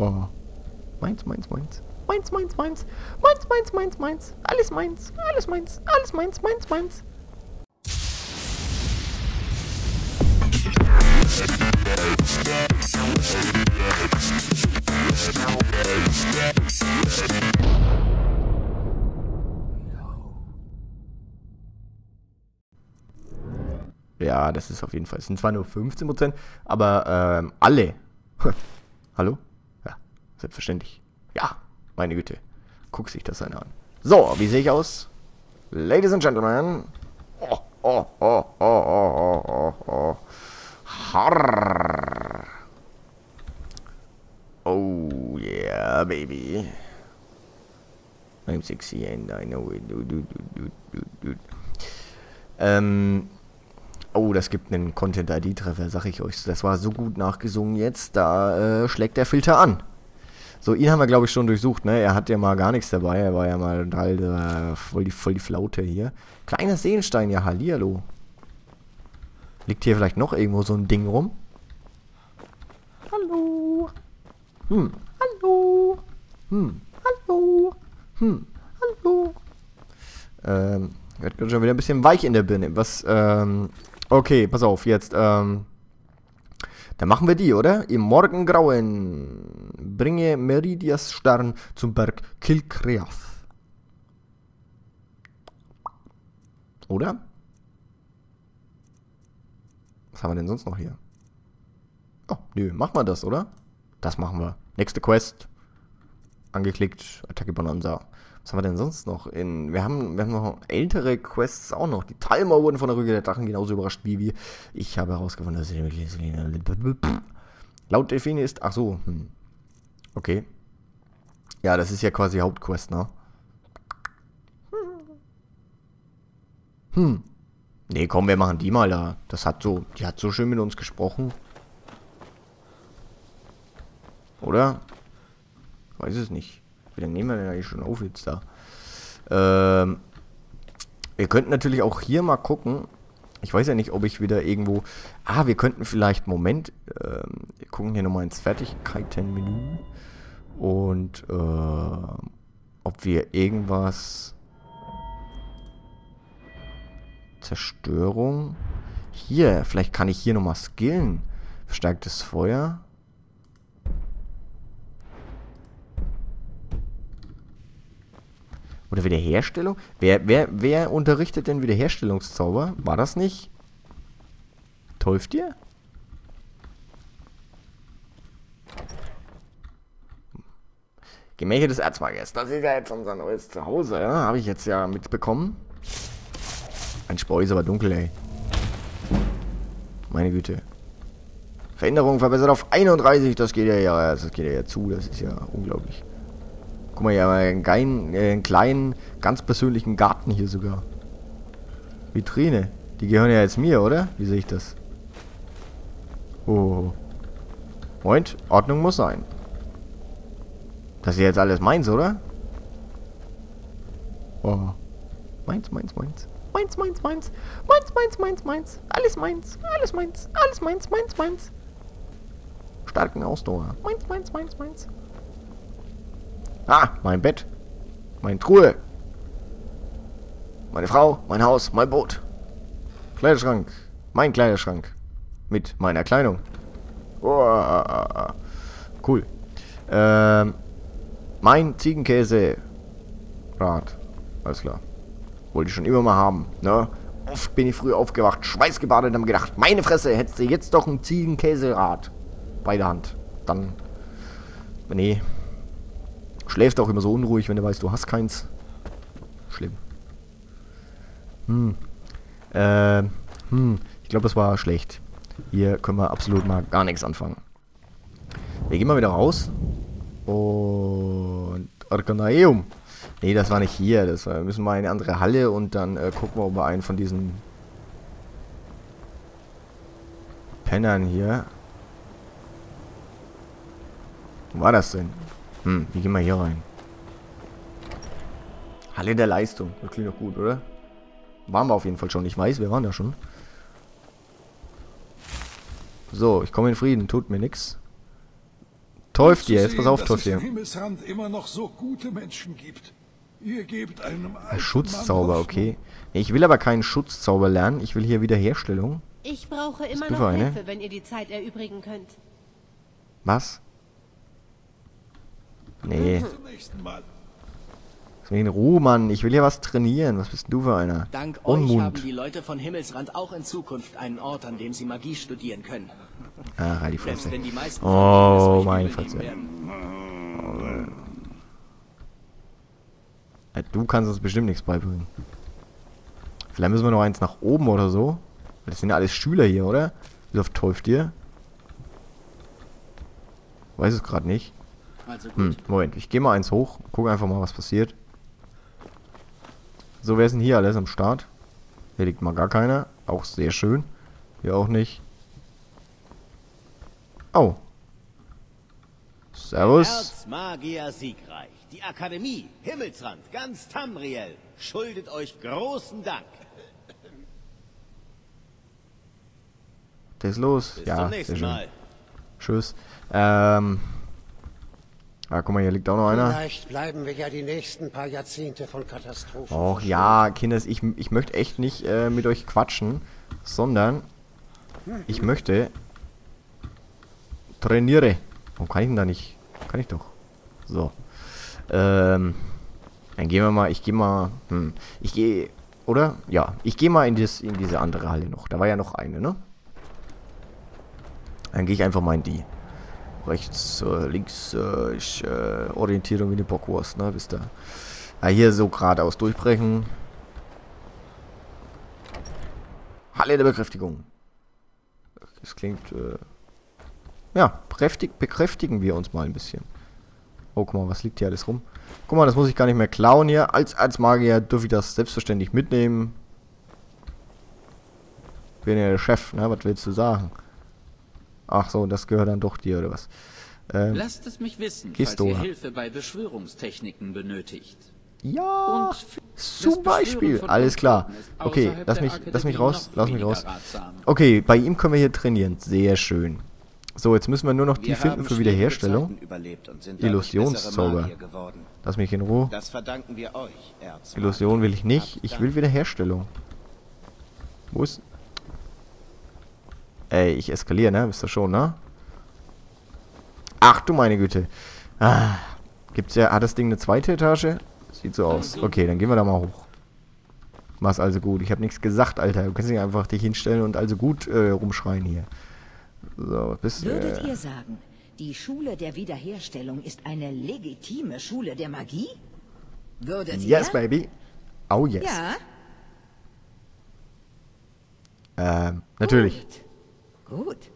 Oh. Meins, meins, meins. Meins, meins, meins. Meins, meins, meins, meins. Alles meins. Alles meins. Alles meins, meins, meins. Ja, das ist auf jeden Fall. Es sind zwar nur 15%, aber ähm, alle. Hallo? Selbstverständlich. Ja, meine Güte. Guck sich das einer an. So, wie sehe ich aus? Ladies and Gentlemen. Oh, oh, oh, oh, oh, oh, oh, oh. Harr. Oh, yeah, baby. I'm sexy and I know it. Du, du, du. Ähm, Oh, das gibt einen Content-ID-Treffer, sag ich euch. Das war so gut nachgesungen jetzt, da äh, schlägt der Filter an. So, ihn haben wir, glaube ich, schon durchsucht, ne? Er hat ja mal gar nichts dabei. Er war ja mal halt, äh, voll, die, voll die Flaute hier. Kleiner Seenstein, ja, hallihallo. Liegt hier vielleicht noch irgendwo so ein Ding rum? Hallo. Hm. Hallo. Hm. Hallo. Hm. Hallo. Ähm, wird schon wieder ein bisschen weich in der Birne. Was, ähm, Okay, pass auf, jetzt, ähm. Dann machen wir die, oder? Im Morgengrauen bringe Meridias Stern zum Berg Kilkreath. Oder? Was haben wir denn sonst noch hier? Oh, nö, machen wir das, oder? Das machen wir. Nächste Quest. Angeklickt, Attacke Bonanza. Was haben wir denn sonst noch? In, wir, haben, wir haben noch ältere Quests auch noch. Die Talmer wurden von der Rückkehr der Drachen genauso überrascht wie wir. Ich habe herausgefunden, dass sie laut Delfine ist. Ach so. Hm. Okay. Ja, das ist ja quasi Hauptquest, ne? Hm. Nee, komm, wir machen die mal da. Das hat so, die hat so schön mit uns gesprochen. Oder? Weiß es nicht. Wie lange nehmen wir denn eigentlich schon auf jetzt da? Ähm, wir könnten natürlich auch hier mal gucken. Ich weiß ja nicht, ob ich wieder irgendwo... Ah, wir könnten vielleicht... Moment. Ähm, wir gucken hier nochmal ins Fertigkeitenmenü. Und äh, ob wir irgendwas... Zerstörung. Hier, vielleicht kann ich hier nochmal skillen. Verstärktes Feuer. Oder Wiederherstellung? Wer, wer, wer unterrichtet denn Wiederherstellungszauber? War das nicht? Teuftier? Gemächer des Erzmagers. Das ist ja jetzt unser neues Zuhause, ja? Habe ich jetzt ja mitbekommen. Ein Spreu ist aber dunkel, ey. Meine Güte. Veränderung verbessert auf 31. Das geht ja, ja, das geht ja zu. Das ist ja unglaublich. Guck mal, ja, einen, geilen, äh, einen kleinen, ganz persönlichen Garten hier sogar. Vitrine. Die gehören ja jetzt mir, oder? Wie sehe ich das? Oh. Freund, Ordnung muss sein. Das ist jetzt alles meins, oder? Oh. Meins, meins, meins. Meins, meins, meins. Meins, meins, meins, meins. Alles meins. Alles meins. Alles meins, meins, meins. Starken Ausdauer. Meins, meins, meins, meins. Ah, mein Bett. Meine Truhe. Meine Frau, mein Haus, mein Boot. Kleiderschrank. Mein Kleiderschrank. Mit meiner Kleidung. Oh, cool. Ähm, mein Ziegenkäse. Rad. Alles klar. Wollte ich schon immer mal haben. Ne? Oft bin ich früh aufgewacht, schweißgebadet und habe gedacht, meine Fresse, hättest du jetzt doch ein Ziegenkäserad bei der Hand. Dann, nee, Schläfst auch immer so unruhig, wenn du weißt, du hast keins. Schlimm. Hm. Äh, hm. Ich glaube, das war schlecht. Hier können wir absolut mal gar nichts anfangen. Wir gehen mal wieder raus. Und Arcanaeum. Nee, das war nicht hier. Das war, wir müssen mal in eine andere Halle und dann äh, gucken wir, ob wir einen von diesen Pennern hier. Wo war das denn? Hm, wie gehen wir hier rein? Halle der Leistung. Das klingt doch gut, oder? Waren wir auf jeden Fall schon. Ich weiß, wir waren da schon. So, ich komme in Frieden. Tut mir nichts. Teufel, jetzt pass auf, immer noch so gute Menschen gibt. Ihr gebt einem alten Schutzzauber, Mann okay. Ich will aber keinen Schutzzauber lernen. Ich will hier Wiederherstellung. Ich brauche immer noch für eine? Hilfe, wenn ihr die Zeit erübrigen könnt. Was? Nee. Mal. Lass mich in Ruhe, Mann. Ich will hier was trainieren. Was bist denn du für einer? Dank euch Unmund. haben die Leute von Himmelsrand auch in Zukunft einen Ort, an dem sie Magie studieren können. Ah, halt die Fresse. die Oh, euch meine Fresse. Ja, Du kannst uns bestimmt nichts beibringen. Vielleicht müssen wir noch eins nach oben oder so. Das sind ja alles Schüler hier, oder? Bis auf Teufel dir. Weiß es gerade nicht. Also gut. Hm, Moment, ich gehe mal eins hoch. Guck einfach mal, was passiert. So, wer ist denn hier alles am Start? Hier liegt mal gar keiner. Auch sehr schön. Hier auch nicht. Oh. Servus. Erzmagier siegreich. Die Akademie Himmelsrand, ganz Tamriel, schuldet euch großen Dank. Was ist los? Bis ja, zum sehr nächsten schön. Mal. Tschüss. Ähm. Ah, guck mal, hier liegt auch noch einer. Vielleicht bleiben wir ja die nächsten paar Jahrzehnte von Katastrophen. Och ja, Kinders, ich, ich möchte echt nicht äh, mit euch quatschen, sondern ich möchte trainiere. Warum kann ich denn da nicht? Kann ich doch. So. Ähm, dann gehen wir mal, ich gehe mal, hm, ich gehe, oder? Ja, ich gehe mal in, das, in diese andere Halle noch. Da war ja noch eine, ne? Dann gehe ich einfach mal in die. Rechts, äh, links, äh, ich, äh, Orientierung wie eine Bockwurst, ne? Wisst ihr? Ah, hier so geradeaus durchbrechen. Halle der Bekräftigung. Das klingt, äh, ja, kräftig, bekräftigen wir uns mal ein bisschen. Oh, guck mal, was liegt hier alles rum? Guck mal, das muss ich gar nicht mehr klauen hier. Als, als Magier dürfe ich das selbstverständlich mitnehmen. Bin ja der Chef, ne? Was willst du sagen? Ach so, das gehört dann doch dir, oder was? Ähm, Lasst es mich wissen, Gehst falls ihr? Hilfe bei Beschwörungstechniken benötigt. ja, zum Beispiel. Alles klar. Okay, lass mich, lass mich raus, lass mich raus. Okay, bei ihm können wir hier trainieren. Sehr schön. So, jetzt müssen wir nur noch die Wir finden für Wiederherstellung. Illusionszauber. Lass mich in Ruhe. Das verdanken wir euch. Illusion will ich nicht. Ich will Wiederherstellung. Wo ist... Ey, ich eskaliere, ne? Wisst ihr schon, ne? Ach du meine Güte. Ah, gibt's ja... Hat das Ding eine zweite Etage? Sieht so aus. Okay, dann gehen wir da mal hoch. Mach's also gut. Ich habe nichts gesagt, Alter. Du kannst nicht einfach dich hinstellen und also gut äh, rumschreien hier. So, bis... Würdet Äh, ihr sagen, die Schule der Wiederherstellung ist eine legitime Schule der Magie? Würdet ihr? yes, baby. Oh, yes. Ja, Ähm, natürlich. gut. Gut.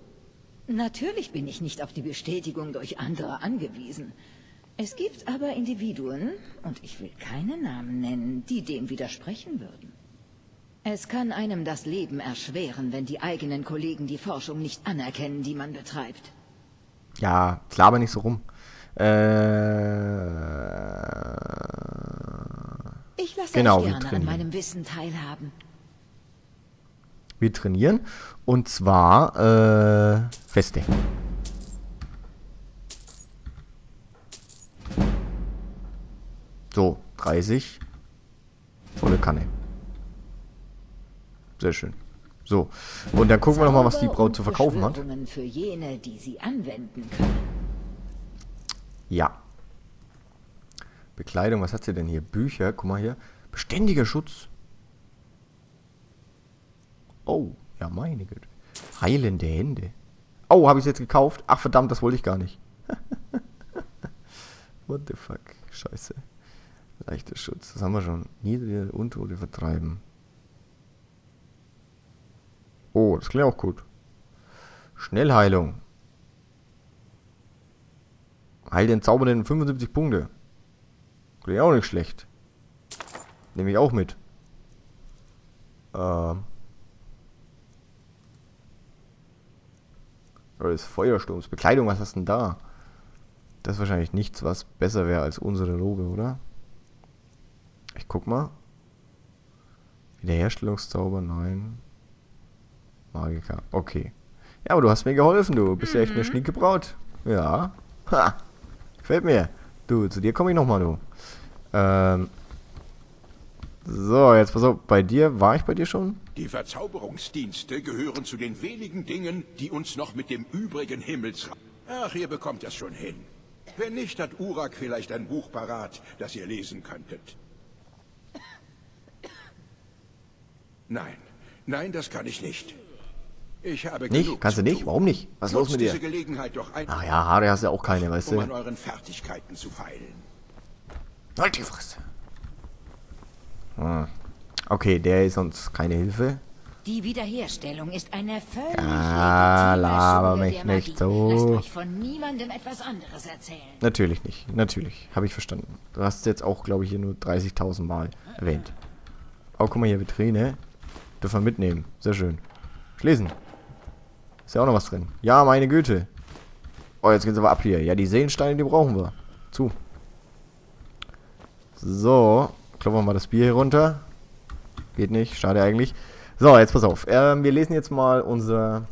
Natürlich bin ich nicht auf die Bestätigung durch andere angewiesen. Es gibt aber Individuen, und ich will keine Namen nennen, die dem widersprechen würden. Es kann einem das Leben erschweren, wenn die eigenen Kollegen die Forschung nicht anerkennen, die man betreibt. Ja, laber nicht so rum. Äh, Ich lasse Genau, euch gerne an meinem Wissen teilhaben. Wir trainieren. Und zwar, äh, Feste. So, 30. Volle Kanne. Sehr schön. So, und dann gucken wir nochmal, was die Braut zu verkaufen hat. Jene, die sie anwenden können. Ja. Bekleidung, was hat sie denn hier? Bücher, guck mal hier. Beständiger Schutz. Oh, ja, meine Güte. Heilende Hände. Oh, habe ich jetzt gekauft? Ach, verdammt, das wollte ich gar nicht. What the fuck? Scheiße. Leichter Schutz, das haben wir schon. Niedrige Untote vertreiben. Oh, das klingt auch gut. Schnellheilung. Heil den Zaubernden 75 Punkte. Klingt auch nicht schlecht. Nehme ich auch mit. Ähm. Oder ist Feuersturms. Bekleidung, was hast du denn da? Das ist wahrscheinlich nichts, was besser wäre als unsere Robe, oder? Ich guck mal. Wiederherstellungszauber, nein. Magiker, okay. Ja, aber du hast mir geholfen, du bist ja echt eine schnicke Braut. Ja, Ha! Gefällt mir. Du, zu dir komme ich nochmal, du. Ähm. So, jetzt pass auf. Bei dir, war ich bei dir schon? Die Verzauberungsdienste gehören zu den wenigen Dingen, die uns noch mit dem übrigen Himmelsraum... Ach, ihr bekommt das schon hin. Wenn nicht, hat Urak vielleicht ein Buch parat, das ihr lesen könntet. Nein, nein, das kann ich nicht. Ich habe Nicht? Kannst du nicht? Warum nicht? Was ist los mit dir? Ach ja, Haare hast du ja auch keine, weißt um du? an euren Fertigkeiten zu feilen. Halt die Fresse. Hm. Okay, der ist uns keine Hilfe. Die Wiederherstellung ist eine völlig Ah, legitime laber mich nicht so. Lasst euch von niemandem etwas anderes erzählen. Natürlich nicht. Natürlich. Habe ich verstanden. Du hast es jetzt auch, glaube ich, hier nur 30.000 Mal erwähnt. Oh, guck mal hier, Vitrine. Dürfen wir mitnehmen. Sehr schön. Schließen. Ist ja auch noch was drin. Ja, meine Güte. Oh, jetzt geht's aber ab hier. Ja, die Seelensteine, die brauchen wir. Zu. So. Klopfen wir mal das Bier hier runter. Geht nicht. Schade eigentlich. So, jetzt pass auf. Ähm, wir lesen jetzt mal unser...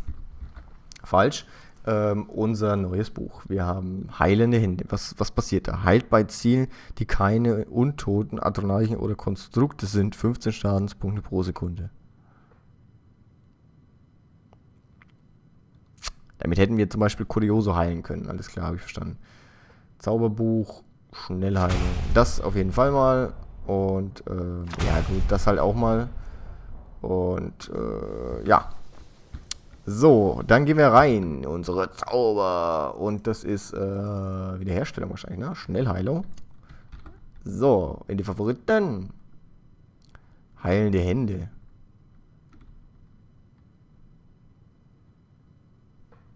Falsch. Ähm, unser neues Buch. Wir haben heilende Hände. Was, was passiert da? Heilt bei Zielen, die keine untoten, Atronarchen oder Konstrukte sind, 15 Schadenspunkte pro Sekunde. Damit hätten wir zum Beispiel Kurioso heilen können. Alles klar, habe ich verstanden. Zauberbuch, Schnellheilung. Das auf jeden Fall mal. Und äh, ja gut, das halt auch mal. Und äh, ja. So, dann gehen wir rein. Unsere Zauber. Und das ist äh, Wiederherstellung wahrscheinlich, ne? Schnellheilung. So, in die Favoriten. Heilende Hände.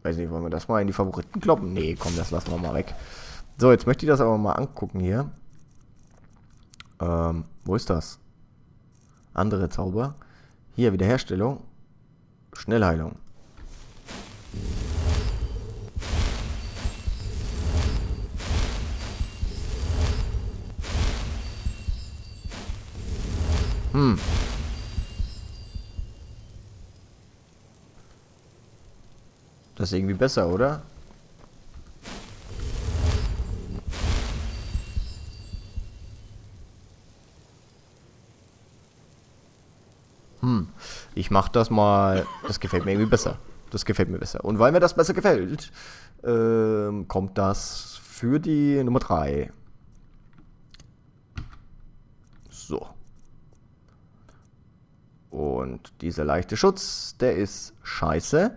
Weiß nicht, wollen wir das mal in die Favoriten kloppen? Nee, komm, das lassen wir mal weg. So, jetzt möchte ich das aber mal angucken hier. Ähm, wo ist das? Andere Zauber. Hier, Wiederherstellung. Schnellheilung. Hm. Das ist irgendwie besser, oder? Ich mach das mal. Das gefällt mir irgendwie besser. Das gefällt mir besser. Und weil mir das besser gefällt, ähm, kommt das für die Nummer 3. So. Und dieser leichte Schutz, der ist scheiße.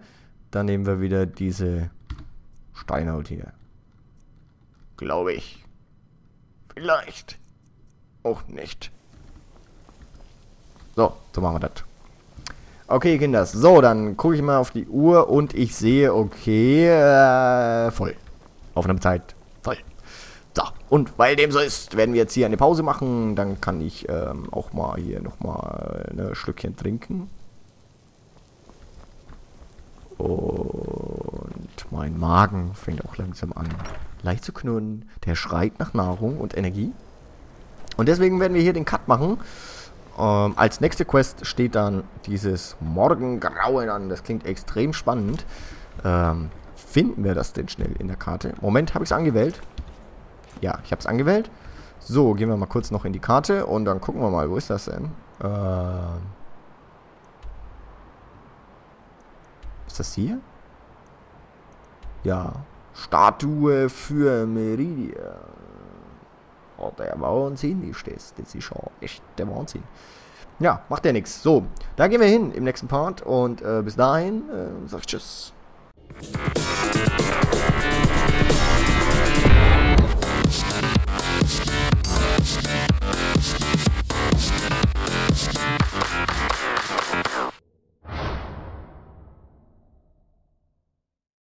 Dann nehmen wir wieder diese Steinhaut hier. Glaube ich. Vielleicht. Auch nicht. So, so machen wir das. Okay, Kinders. So, dann gucke ich mal auf die Uhr und ich sehe, okay, äh, voll. Aufnahmezeit voll. So, und weil dem so ist, werden wir jetzt hier eine Pause machen. Dann kann ich ähm, auch mal hier nochmal ein Schlückchen trinken. Und mein Magen fängt auch langsam an, leicht zu knurren. Der schreit nach Nahrung und Energie. Und deswegen werden wir hier den Cut machen. Ähm, als nächste Quest steht dann dieses Morgengrauen an. Das klingt extrem spannend. Ähm, finden wir das denn schnell in der Karte? Moment, habe ich es angewählt? Ja, ich habe es angewählt. So, gehen wir mal kurz noch in die Karte und dann gucken wir mal, wo ist das denn? Ähm, ist das hier? Ja. Statue für Meridia. Oh, der Wahnsinn ist das. Das ist ja echt der Wahnsinn. Ja, macht ja nichts. So, da gehen wir hin im nächsten Part und äh, bis dahin äh, sag ich Tschüss.